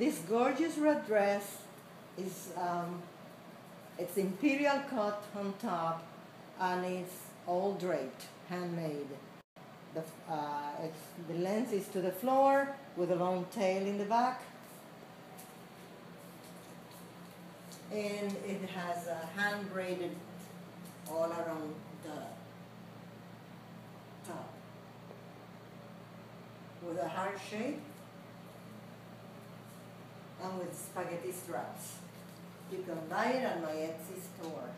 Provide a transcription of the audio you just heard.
This gorgeous red dress is um, it's imperial cut on top and it's all draped, handmade. The, uh, the length is to the floor with a long tail in the back. And it has a hand braided all around the top with a heart shape with spaghetti straps. You can buy it at my Etsy store.